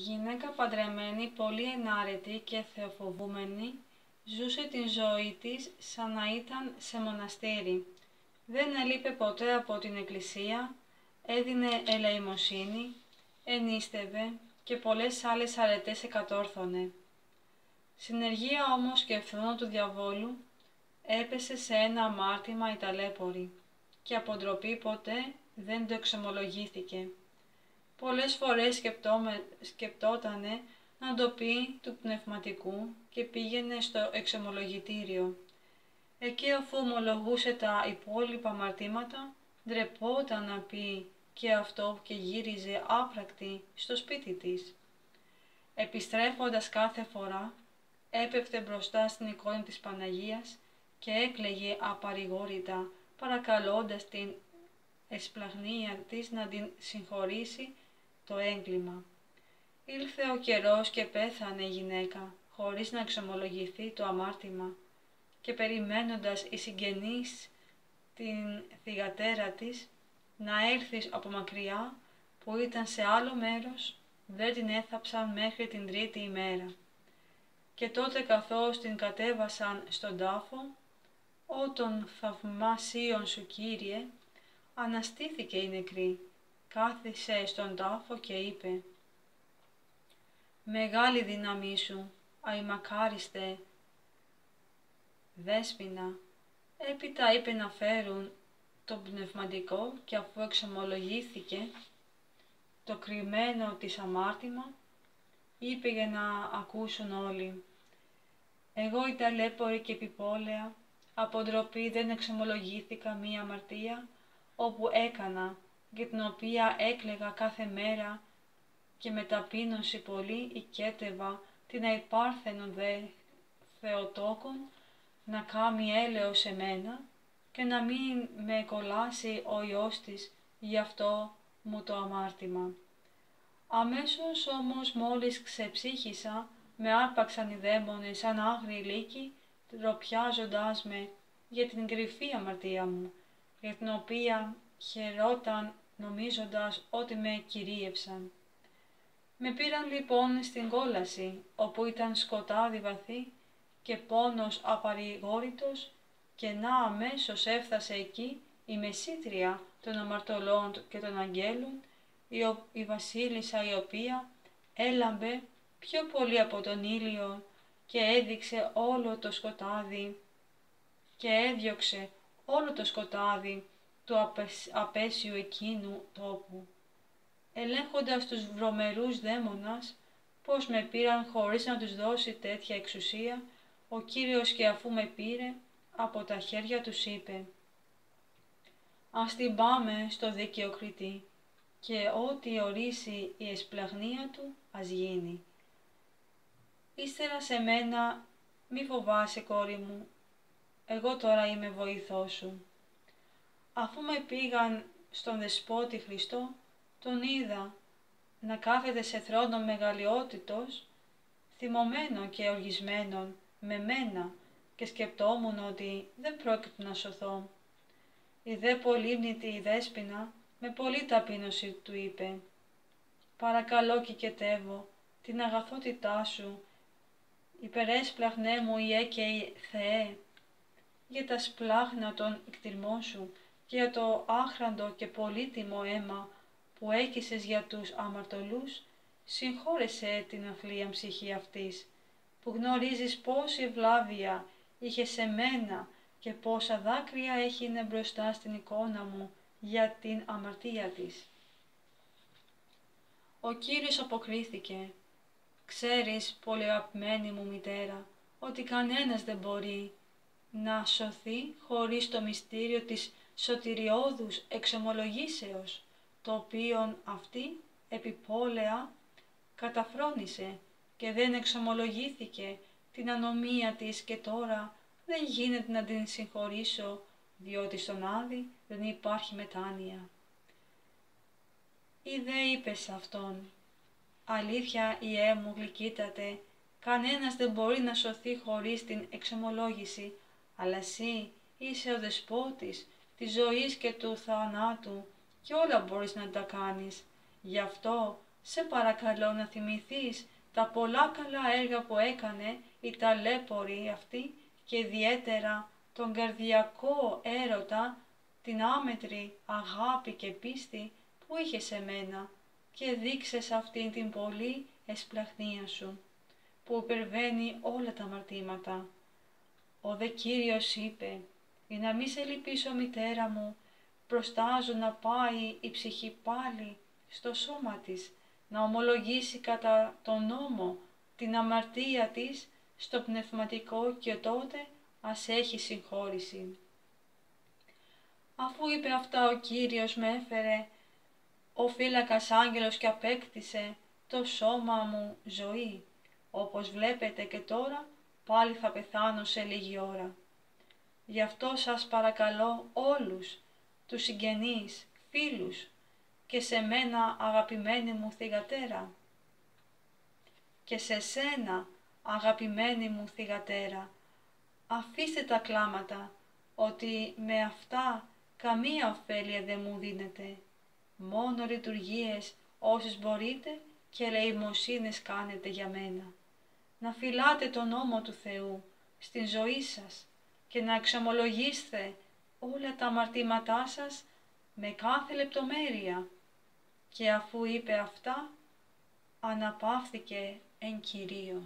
Γυναίκα παντρεμένη, πολύ ενάρετη και θεοφοβούμενη, ζούσε την ζωή της σαν να ήταν σε μοναστήρι. Δεν έλειπε ποτέ από την εκκλησία, έδινε ελεημοσύνη, ενίστευε και πολλές άλλες αρετές εκατόρθωνε. Συνεργεία όμως και ευθυνό του διαβόλου έπεσε σε ένα αμάρτημα η ταλέπορη και από ντροπή ποτέ δεν το εξομολογήθηκε. Πολλές φορές σκεπτόμε, σκεπτότανε να το πει του πνευματικού και πήγαινε στο εξομολογητήριο. Εκεί αφού ομολογούσε τα υπόλοιπα αμαρτήματα, ντρεπόταν να πει και αυτό και γύριζε άπρακτη στο σπίτι της. Επιστρέφοντας κάθε φορά, έπεφτε μπροστά στην εικόνα της Παναγίας και έκλαιγε απαρηγόρητα, παρακαλώντας την εσπλαγνία της να την συγχωρήσει το έγκλημα. Ήλθε ο καιρός και πέθανε η γυναίκα, χωρίς να εξομολογηθεί το αμάρτημα και περιμένοντας οι συγγενείς την θυγατέρα της να έρθεις από μακριά που ήταν σε άλλο μέρος, δεν την έθαψαν μέχρι την τρίτη ημέρα. Και τότε καθώς την κατέβασαν στον τάφο, «Ω των θαυμασίων σου, Κύριε», αναστήθηκε η νεκρή, κάθισε στον τάφο και είπε «Μεγάλη δύναμή σου, αϊμακάριστε, δέσποινα». Έπειτα είπε να φέρουν το πνευματικό και αφού εξομολογήθηκε το κρυμμένο της αμάρτημα, είπε για να ακούσουν όλοι «Εγώ η ταλέπορη και επιπόλαια, από ντροπή δεν εξομολογήθηκα μία αμαρτία, όπου έκανα για την οποία έκλεγα κάθε μέρα και με ταπείνωση πολύ οικέτευα την αϊπάρθενον δε Θεοτόκον να κάμει έλεος σε μένα και να μην με κολλάσει ο Υιός της, γι' αυτό μου το αμάρτημα. Αμέσως όμως μόλις ξεψύχησα, με άρπαξαν οι δαίμονες σαν άγριοι λύκοι, τροπιάζοντάς με για την κρυφή αμαρτία μου, για την οποία χαιρόταν νομίζοντας ότι με κυρίευσαν. Με πήραν λοιπόν στην κόλαση, όπου ήταν σκοτάδι βαθύ και πόνος απαρηγόρητος και να αμέσως έφτασε εκεί η μεσήτρια των αμαρτωλών και των αγγέλων, η, η βασίλισσα η οποία έλαμπε πιο πολύ από τον ήλιο και έδειξε όλο το σκοτάδι και έδιωξε όλο το σκοτάδι του απέσιου εκείνου τόπου. Ελέγχοντας τους βρωμερούς δαίμονας, πώς με πήραν χωρίς να τους δώσει τέτοια εξουσία, ο Κύριος και αφού με πήρε, από τα χέρια τους είπε «Ας την πάμε στο δίκαιο κριτή και ό,τι ορίσει η εσπλαγνία του ας γίνει». Ύστερα σε μένα μη φοβάσαι κόρη μου, εγώ τώρα είμαι βοηθός σου. Αφού με πήγαν στον Δεσπότη Χριστό, τον είδα να κάθεται σε θρόνο μεγαλειότητος, θυμωμένο και οργισμένον με μένα και σκεπτόμουν ότι δεν πρόκειται να σωθώ. Η δε πολύμνητη η δέσποινα με πολύ ταπείνωση του είπε «Παρακαλώ κετεύω την αγαθότητά σου, υπερέσπλαχνέ μου η έκαιη Θεέ, για τα σπλάχνα των εκτιρμών σου και για το άχραντο και πολύτιμο αίμα που έκυσες για τους αμαρτωλούς, συγχώρεσέ την αθλία ψυχή αυτής, που γνωρίζεις πόση ευλάβεια είχε σε μένα και πόσα δάκρυα έχει μπροστά στην εικόνα μου για την αμαρτία της. Ο Κύριος αποκρίθηκε «Ξέρεις, πολύ αγαπημένη μου μητέρα, ότι κανένας δεν μπορεί να σωθεί χωρίς το μυστήριο της σωτηριώδους εξομολογήσεως, το οποίον αυτή επιπόλαια καταφρόνησε και δεν εξομολογήθηκε την ανομία της και τώρα δεν γίνεται να την συγχωρήσω, διότι στον Άδη δεν υπάρχει μετάνοια. Ή δε είπες σε αυτόν, αλήθεια ιέ μου γλυκύτατε, κανένας δεν μπορεί να σωθεί χωρίς την εξομολόγηση, αλλά εσύ είσαι ο δεσπότης της ζωής και του θανάτου και όλα μπορείς να τα κάνεις. Γι' αυτό σε παρακαλώ να θυμηθείς τα πολλά καλά έργα που έκανε η ταλέπορη αυτή και ιδιαίτερα τον καρδιακό έρωτα, την άμετρη αγάπη και πίστη που είχε σε μένα και δείξε σε αυτήν την πολύ εσπλαχνία σου, που υπερβαίνει όλα τα αμαρτήματα. Ο δε Κύριος είπε, για να μη σε λυπήσω μητέρα μου, προστάζω να πάει η ψυχή πάλι στο σώμα της, να ομολογήσει κατά τον νόμο την αμαρτία της στο πνευματικό και τότε ας έχει συγχώρηση. Αφού είπε αυτά ο Κύριος με έφερε ο φύλακας άγγελος και απέκτησε το σώμα μου ζωή. Όπως βλέπετε και τώρα πάλι θα πεθάνω σε λίγη ώρα. Γι' αυτό σας παρακαλώ όλους τους συγγενείς, φίλους και σε μένα αγαπημένη μου θυγατέρα και σε σένα αγαπημένη μου θυγατέρα αφήστε τα κλάματα ότι με αυτά καμία ωφέλεια δεν μου δίνεται μόνο λειτουργίες όσες μπορείτε και ελεημοσύνες κάνετε για μένα. Να φυλάτε τον νόμο του Θεού στην ζωή σας και να εξομολογήσετε όλα τα αμαρτήματά σας με κάθε λεπτομέρεια. Και αφού είπε αυτά, αναπαύθηκε εν Κυρίω.